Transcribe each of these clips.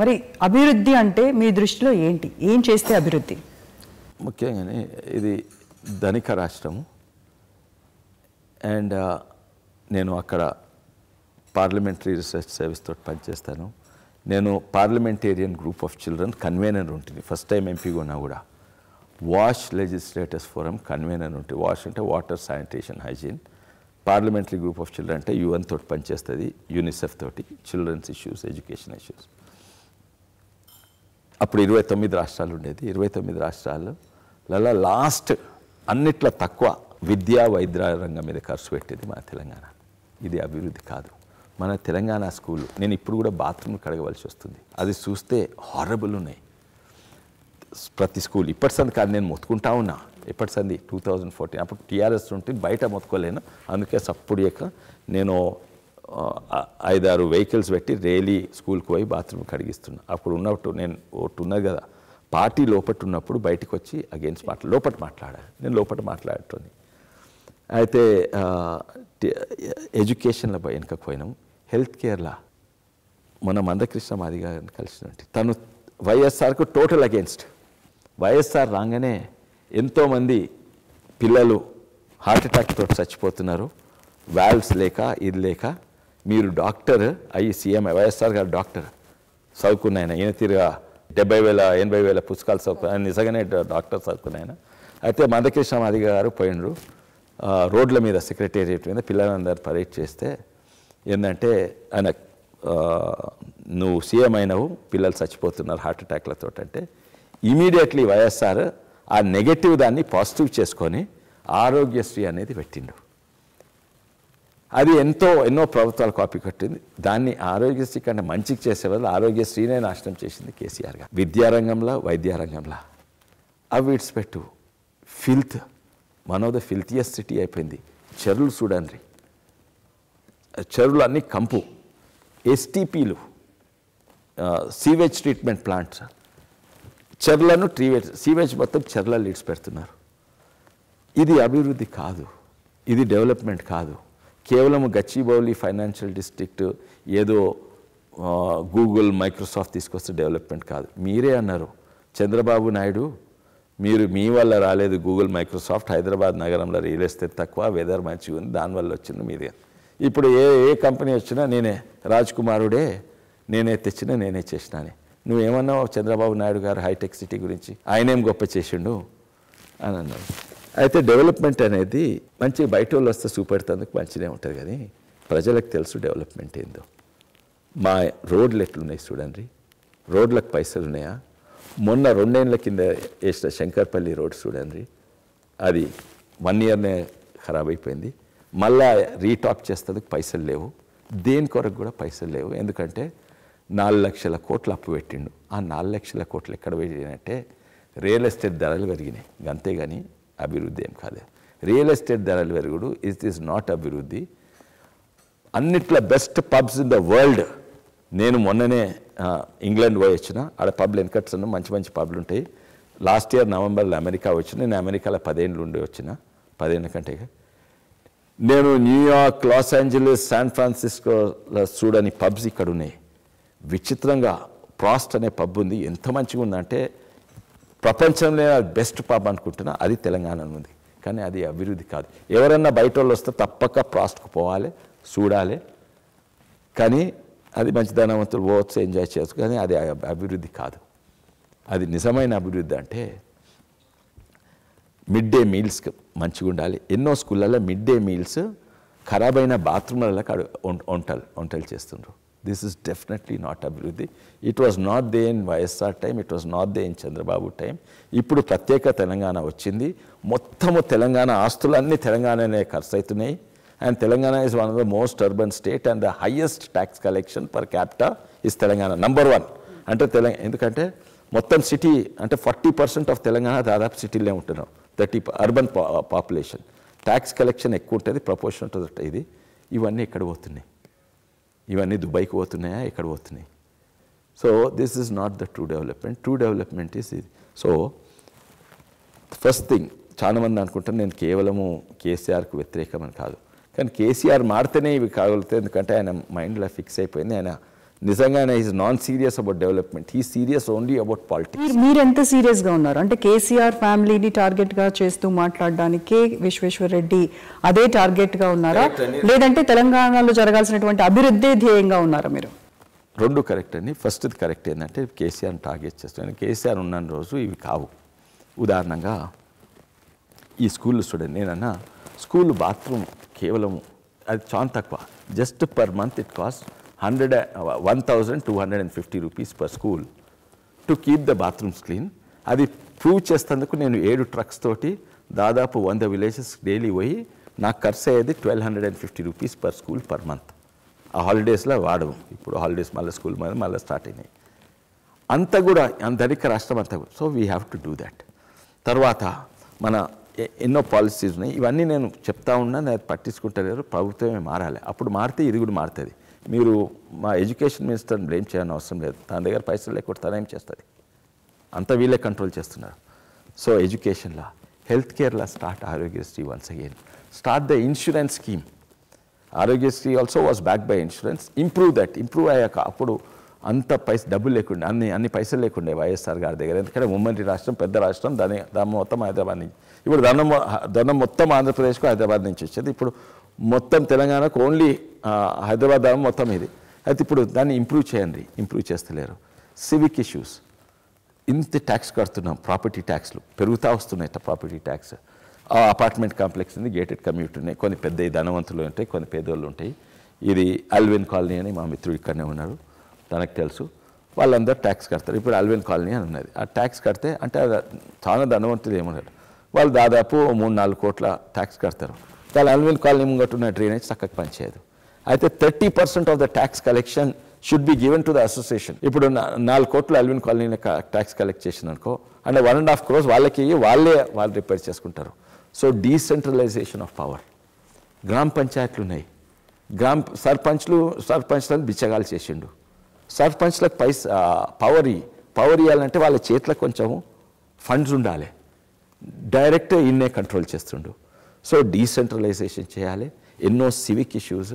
మరి అభివృద్ధి అంటే మీ దృష్టిలో ఏంటి? ఏం చేస్తే అభివృద్ధి? ముఖ్యంగానే ఇది ధనిక రాష్ట్రము అండ్ నేను అక్కడ పార్లమెంటరీ రీసెర్చ్ సర్వీస్ తోటి పనిచేస్తాను. నేను parliamentarian group of children convener ఉంటుంది. ఫస్ట్ టైం ఎంపీగా ఉన్నా కూడా. వాష్ లెజిస్లేటర్స్ ఫోరం కన్వీనర్ ఉంటుంది వాష్ అంటే water sanitation hygiene. Parliamentary group of children అంటే యుఎన్ తోటి పనిచేస్తుంది యూనిసెఫ్ తోటి చిల్డ్రన్స్ ఇష్యూస్ ఎడ్యుకేషన్ ఇష్యూస్. అప్పుడు ఇరవై తొమ్మిది రాష్ట్రాలు ఉండేది. ఇరవై తొమ్మిది రాష్ట్రాలలో లాస్ట్ అన్నిట్లో తక్కువ విద్యా వైద్య రంగం మీద ఖర్చు పెట్టేది మన తెలంగాణ. ఇది అభివృద్ధి కాదు. మన తెలంగాణ స్కూల్ నేను ఇప్పుడు కూడా బాత్రూమ్ కడగవలసి వస్తుంది. అది చూస్తే హారబుల్ ఉన్నాయి. ప్రతి స్కూల్ ఇప్పటి సంది కాదు నేను మొత్తుకుంటా ఉన్నా. ఇప్పటి సంది టూ థౌజండ్ ఫోర్టీన్ అప్పుడు టీఆర్ఎస్ ఉంటే బయట మొత్తుకోలేను. అందుకే సప్పుడు యొక్క నేను ఐదారు వెహికల్స్ పెట్టి రేలీ స్కూల్కి పోయి బాత్రూమ్ కడిగిస్తున్నా. అప్పుడు ఉన్నట్టు నేను ఒకటి ఉన్నది కదా పార్టీ లోపట ఉన్నప్పుడు బయటకు వచ్చి అగేన్స్ట్ మాట్లా లోపల మాట్లాడాలి. నేను లోపల మాట్లాడుతుంది. అయితే ఎడ్యుకేషన్లో వెనుకకు పోయినాం. హెల్త్ కేర్లా మన మందకృష్ణ మాది గారిని కలిసినట్టు. తను వైఎస్ఆర్కు టోటల్ అగేన్స్ట్ వైఎస్ఆర్ రాగానే ఎంతోమంది పిల్లలు హార్ట్అటాక్ తోటి చచ్చిపోతున్నారు. వాల్వ్స్ లేక ఇది లేక మీరు డాక్టర్ అయ్యి సీఎం వైఎస్ఆర్ గారు డాక్టర్. చదువుకున్న ఆయన ఈయన తీరుగా డెబ్బై వేల ఎనభై వేల పుస్తకాలు చదువుకున్న ఆయన నిజంగానే డాక్టర్ చదువుకున్న ఆయన అయితే మందకృష్ణ మాదిగ గారు పోయినరు రోడ్ల మీద సెక్రటేరియట్ మీద పిల్లలందరూ పరేడ్ చేస్తే ఏంటంటే ఆయన నువ్వు సీఎం అయినవు పిల్లలు చచ్చిపోతున్నారు హార్ట్ అటాక్లతో అంటే ఇమీడియట్లీ వైఎస్ఆర్ ఆ నెగటివ్ దాన్ని పాజిటివ్ చేసుకొని ఆరోగ్యశ్రీ అనేది పెట్టిండు. అది ఎంతో ఎన్నో ప్రభుత్వాలు కాపీ కట్టింది. దాన్ని ఆరోగ్యశ్రీ కంటే మంచికి చేసే వల్ల ఆరోగ్యశ్రీనే నాశనం చేసింది కేసీఆర్ గారు. విద్యారంగంలో వైద్యారంగంలో. అవి విడిచిపెట్టు. Filth. One of the filthiest city అయిపోయింది. చెరువులు చూడండి. చెరువులు అన్నీ కంపు. ఎస్టీపీలు. సీవేజ్ ట్రీట్మెంట్ ప్లాంట్స్ చెర్లను ట్రీవేజ్ సీవేజ్ మొత్తం చెర్లలో లీడ్స్ పెడుతున్నారు ఇది అభివృద్ధి కాదు. ఇది డెవలప్మెంట్ కాదు. కేవలం గచ్చిబౌలి ఫైనాన్షియల్ డిస్ట్రిక్ట్ ఏదో గూగుల్ మైక్రోసాఫ్ట్ తీసుకొస్తే డెవలప్మెంట్ కాదు. మీరే అన్నారు. చంద్రబాబు నాయుడు మీరు మీ వల్ల రాలేదు గూగుల్ మైక్రోసాఫ్ట్ హైదరాబాద్ నగరంలో రియల్ ఎస్టేట్ తక్కువ వెదర్ మంచిగా ఉంది దానివల్ల వచ్చింది మీదే. ఇప్పుడు ఏ ఏ కంపెనీ వచ్చినా నేనే రాజ్ కుమారుడే నేనే తెచ్చినా నేనే చేసినానే. నువ్వేమన్నావు చంద్రబాబు నాయుడు గారు హైటెక్ సిటీ గురించి? ఆయనేం గొప్ప చేసిండు? అని అన్నాడు అయితే డెవలప్మెంట్ అనేది మంచి బయట వాళ్ళు వస్తే చూపెడతందుకు మంచిగా ఉంటుంది కానీ ప్రజలకు తెలుసు డెవలప్మెంట్ ఏందో. మా రోడ్లు ఎట్లున్నాయి చూడండి. రోడ్లకు పైసలు ఉన్నాయా? మొన్న రెండేళ్ళ కింద వేసిన శంకర్పల్లి రోడ్ చూడండి. అది వన్ ఇయర్నే ఖరాబ్ అయిపోయింది. మళ్ళా రీటాప్ చేసేందుకు పైసలు లేవు. దేని కొరకు కూడా పైసలు లేవు. ఎందుకంటే నాలుగు లక్షల కోట్లు అప్పు పెట్టిండు. ఆ నాలుగు లక్షల కోట్లు ఎక్కడ పెట్టినంటే రియల్ ఎస్టేట్ ధరలు పెరిగినాయి. అంతేగాని అభివృద్ధి ఏం కాలేదు. రియల్ ఎస్టేట్ ధరలు పెరుగుడు ఇట్ ఈస్ నాట్ అభివృద్ధి. అన్నిట్లో best pubs in the world నేను మొన్ననే ఇంగ్లాండ్ పోయి వచ్చిన ఆడ పబ్లు వెనకట్స్ మంచి మంచి పబ్లు ఉంటాయి. లాస్ట్ ఇయర్ నవంబర్లో అమెరికా వచ్చిన నేను అమెరికాలో పదేళ్ళు ఉండి వచ్చిన పదేళ్ళ కంటే నేను New York Los Angeles San ఫ్రాన్సిస్కోలో చూడని పబ్స్ ఇక్కడ ఉన్నాయి. విచిత్రంగా ప్రాస్ట్ అనే పబ్ ఉంది. ఎంత మంచిగా ఉందంటే ప్రపంచంలో బెస్ట్ పబ్ అనుకుంటున్నా అది తెలంగాణలో ఉంది. కానీ అది అభివృద్ధి కాదు. ఎవరన్నా బయట వాళ్ళు వస్తే తప్పక ప్రాస్ట్కు పోవాలి చూడాలి. కానీ అది మంచిదనవంతులు పోవచ్చు ఎంజాయ్ చేయవచ్చు కానీ అది అభివృద్ధి కాదు. అది నిజమైన అభివృద్ధి అంటే మిడ్ డే మీల్స్ మంచిగా ఉండాలి ఎన్నో స్కూళ్ళల్లో మిడ్ డే మీల్స్ ఖరాబైన బాత్రూమ్లలో వంటలు వంటలు చేస్తుండ్రు. దిస్ ఇస్ డెఫినెట్లీ నాట్ అభివృద్ధి. It was not there in YSR time it was not there in Chandrababu time ఇప్పుడు ప్రత్యేక తెలంగాణ వచ్చింది. మొత్తము తెలంగాణ ఆస్తులన్నీ తెలంగాణనే ఖర్చు అవుతున్నాయి and Telangana is one of the most urban state and the highest tax collection per capita is Telangana number one అంటే తెలంగాణ ఎందుకంటే మొత్తం సిటీ అంటే ఫార్టీ పర్సెంట్ ఆఫ్ తెలంగాణ దాదాపు సిటీలే ఉంటున్నాం. Thirty urban population tax collection ఎక్కువ ఉంటుంది ప్రపోర్షన్ ఉంటుంది ఇది. ఇవన్నీ ఎక్కడ పోతున్నాయి? ఇవన్నీ దుబాయ్కి పోతున్నాయా? ఎక్కడ పోతున్నాయి? So this is not the true development true development is ఇది. సో ఫస్ట్ థింగ్ చాలామంది అనుకుంటారు నేను కేవలము కేసీఆర్కు వ్యతిరేకమని కాదు. కానీ కేసీఆర్ మాడితేనే ఇవి కాగలుగుతాయి. ఎందుకంటే ఆయన మైండ్లో ఫిక్స్ అయిపోయింది. ఆయన నిజంగానే is non serious about development he serious only about politics మీరు ఎంత సీరియస్గా ఉన్నారు? అంటే కేసీఆర్ ఫ్యామిలీని టార్గెట్గా చేస్తూ మాట్లాడడానికి విశ్వేశ్వర రెడ్డి అదే టార్గెట్గా ఉన్నారా. లేదంటే తెలంగాణలో జరగాల్సినటువంటి అభివృద్ధి ధ్యేయంగా ఉన్నారా మీరు? రెండు కరెక్ట్ అండి. ఫస్ట్ది కరెక్ట్ ఏంటంటే కేసీఆర్ని టార్గెట్ చేస్తాను కేసీఆర్ ఉన్న రోజు ఇవి కావు. ఉదాహరణగా ఈ స్కూల్ స్టూడెంట్ నేనన్నా స్కూల్ బాత్రూమ్ కేవలం అది చాలా తక్కువ. Just per month it cost hundred one thousand two hundred and fifty rupees per school to keep the bathrooms clean. అది ప్రూవ్ చేస్తేందుకు నేను ఏడు ట్రక్స్ తోటి దాదాపు వంద విలేజెస్ డైలీ పోయి నాకు ఖర్చు అయ్యేది twelve hundred and fifty rupees per school per month. ఆ హాలిడేస్లో వాడము ఇప్పుడు హాలిడేస్ మళ్ళీ స్కూల్ మీద మళ్ళీ స్టార్ట్ అయినాయి. అంతా కూడా ధనిక రాష్ట్రం అంతా కూడా. So we have to do that తర్వాత మన ఎన్నో పాలసీస్ ఉన్నాయి. ఇవన్నీ నేను చెప్తా ఉన్నా నేను పట్టించుకుంటలేరు ప్రభుత్వమే మారాలి. అప్పుడు మారితే ఇది కూడా మారుతుంది. మీరు మా ఎడ్యుకేషన్ మినిస్టర్ని బ్లేమ్ చేయాలని అవసరం లేదు. తన దగ్గర పైసలు లేకపోతే తనేం చేస్తుంది? అంత వీళ్ళే కంట్రోల్ చేస్తున్నారు. సో ఎడ్యుకేషన్లో health కేర్లో start Aarogyasri once again. Start the insurance scheme. Aarogyasri also was back by insurance improve that improve అయ్యాక అప్పుడు అంత పైస డబ్బులు లేకుండా అన్ని అన్ని పైసలు లేకుండే వైఎస్ఆర్ గారి దగ్గర. ఎందుకంటే ఉమ్మడి రాష్ట్రం పెద్ద రాష్ట్రం దాని దాని మొత్తం హైదరాబాద్ నుంచి ఇప్పుడు ధనం ధనం మొత్తం ఆంధ్రప్రదేశ్కు హైదరాబాద్ నుంచి వచ్చేది. ఇప్పుడు మొత్తం తెలంగాణకు ఓన్లీ హైదరాబాద్ ధనం మొత్తం ఇది. అయితే ఇప్పుడు దాన్ని ఇంప్రూవ్ చేయండి. ఇంప్రూవ్ చేస్తలేరు. సివిక్ ఇష్యూస్ ఇంత ట్యాక్స్ కడుతున్నాం ప్రాపర్టీ ట్యాక్స్లు పెరుగుతూ వస్తున్నాయి ప్రాపర్టీ ట్యాక్స్ ఆ అపార్ట్మెంట్ కాంప్లెక్స్ ఉంది గేటెడ్ కమ్యూనిటీ ఉన్నాయి. కొన్ని పెద్ద ధనవంతులు ఉంటాయి కొన్ని పేదోళ్ళు ఉంటాయి. ఇది అల్విన్ కాలనీ అని మా మిత్రుడు ఇక్కడనే ఉన్నారు. తనకు తెలుసు. వాళ్ళందరూ ట్యాక్స్ కడతారు. ఇప్పుడు అల్విన్ కాలనీ అని ఉన్నది. ఆ ట్యాక్స్ కడితే అంటే చాలా ధనవంతులు ఏమన్నారు వాళ్ళు దాదాపు మూడు నాలుగు కోట్ల ట్యాక్స్ కడతారు. చాలా అల్విన్ కాలనీ ముంగట ఉన్న డ్రైనేజ్ చక్కగా పనిచేయదు అయితే thirty percent of the tax collection should be given to the association ఇప్పుడు నాలుగు కోట్లు అల్విన్ కాలనీ ట్యాక్స్ కలెక్ట్ చేసిన అనుకో and one and half crores వాళ్ళకి వాళ్ళే వాళ్ళు రిపేర్ చేసుకుంటారు. సో డీసెంట్రలైజేషన్ ఆఫ్ పవర్ గ్రామ పంచాయతీలు ఉన్నాయి. గ్రామ సర్పంచ్లు సర్పంచ్లను బిచ్చగాలు చేసిండు. సర్పంచ్లకు పైస పవర్ పవర్ ఇవ్వాలంటే వాళ్ళ చేతిలో కొంచెం ఫండ్స్ ఉండాలి. డైరెక్ట్ ఇన్నే కంట్రోల్ చేస్తుండు. సో డీసెంట్రలైజేషన్ చేయాలి. ఎన్నో civic issues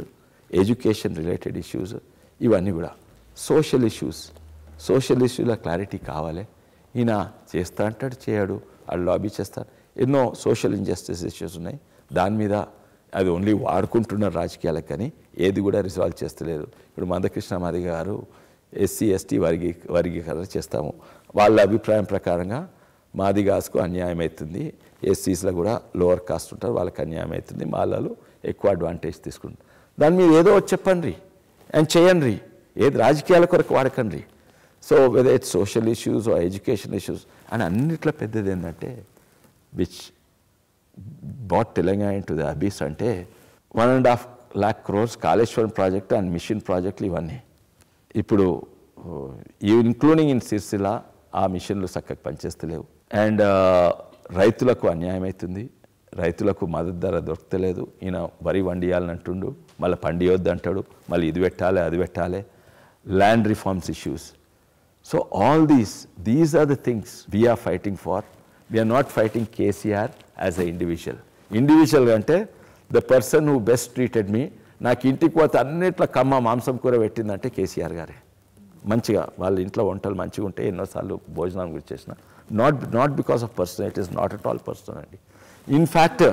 education related issues ఇవన్నీ కూడా. సోషల్ ఇష్యూస్ సోషల్ ఇష్యూల క్లారిటీ కావాలి. ఈయన చేస్తా అంటాడు చేయడు. వాళ్ళు లాబీ చేస్తారు ఎన్నో సోషల్ ఇంజస్టిస్ ఇష్యూస్ ఉన్నాయి. దాని మీద అది ఓన్లీ వాడుకుంటున్నారు రాజకీయాలకు కానీ ఏది కూడా రిజాల్వ్ చేస్తలేదు. ఇప్పుడు మందకృష్ణ మాదిగ గారు ఎస్సీ ఎస్టీ వర్గీ వర్గీకరణ చేస్తాము. వాళ్ళ అభిప్రాయం ప్రకారంగా మాదిగాస్కు అన్యాయం అవుతుంది. ఎస్సీస్లో కూడా లోవర్ కాస్ట్ ఉంటారు వాళ్ళకి అన్యాయం అవుతుంది. మాలలు ఎక్కువ అడ్వాంటేజ్ తీసుకుంటారు. దాని మీద ఏదో ఒకటి చెప్పండి. అండ్ చేయండి. ఏది రాజకీయాల కొరకు వాడకండి. So whether it's social issues education issues అని అన్నిట్లో పెద్దది ఏంటంటే which bought Telangana to the abyss అంటే one and half lakh crores Kaleshwaram project and mission ప్రాజెక్టులు ఇవన్నీ. ఇప్పుడు ఇన్క్లూడింగ్ ఇన్ సిరిసిల్ల ఆ మిషన్లు చక్కగా పనిచేస్తలేవు. అండ్ రైతులకు అన్యాయం అవుతుంది రైతులకు మద్దతు ధర దొరకలేదు. ఈయన వరి వండియాలని అంటుండు మళ్ళీ పండియొద్దు అంటాడు మళ్ళీ ఇది పెట్టాలి అది పెట్టాలి. Land reforms issues so all these these are the things we are fighting for we are not fighting KCR as a individual individual అంటే the person who best treated me నాకు ఇంటికి పోతే అన్నిట్లో కమ్మ మాంసం కూర పెట్టిందంటే కేసీఆర్ గారే. మంచిగా వాళ్ళ ఇంట్లో వంటలు మంచిగా ఉంటే ఎన్నోసార్లు భోజనం గురించి చేసిన. Not not because of person it is not at all person అండి in fact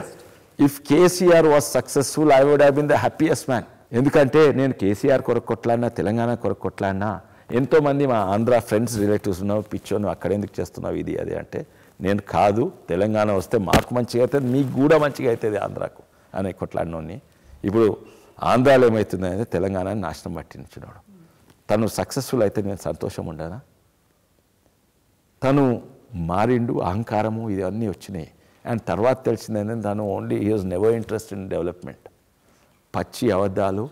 if KCR was successful I would have been the happiest man ఎందుకంటే నేను కేసీఆర్ కొరకు కొట్లాడినా తెలంగాణ కొరకు కొట్లాడినా ఎంతోమంది మా ఆంధ్ర ఫ్రెండ్స్ రిలేటివ్స్ ఉన్నావు పిచ్చోను అక్కడ ఎందుకు చేస్తున్నావు ఇది అది అంటే నేను కాదు తెలంగాణ వస్తే మాకు మంచిగా అవుతుంది మీకు కూడా మంచిగా అవుతుంది ఆంధ్రాకు అనే కొట్లాడినోని ఇప్పుడు ఆంధ్రాలో ఏమవుతుంది అంటే తెలంగాణని నాశనం పట్టించినాడు తను సక్సెస్ఫుల్ అయితే నేను సంతోషం ఉండనా? తను మారిండు అహంకారము ఇవన్నీ వచ్చినాయి. అండ్ తర్వాత తెలిసిందని తను only is never interest in development పచ్చి అబద్ధాలు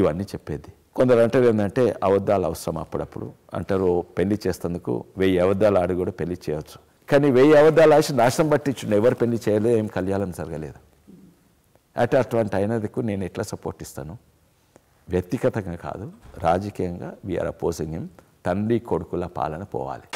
ఇవన్నీ చెప్పేది. కొందరు అంటారు ఏంటంటే అబద్ధాలు అవసరం అప్పుడప్పుడు. అంటారు పెళ్ళి చేస్తేందుకు వెయ్యి అబద్ధాలు ఆడి కూడా పెళ్ళి చేయవచ్చు కానీ వెయ్యి అబద్ధాలు ఆశ నాశనం పట్టించుండు ఎవరు పెళ్ళి చేయలేదు ఏం కళ్యాణం జరగలేదు. అటు అటువంటి అయినందుకు నేను ఎట్లా సపోర్ట్ ఇస్తాను? వ్యక్తిగతంగా కాదు రాజకీయంగా వీఆర్ అపోజింగ్ హిమ్ తండ్రి కొడుకుల పాలన పోవాలి.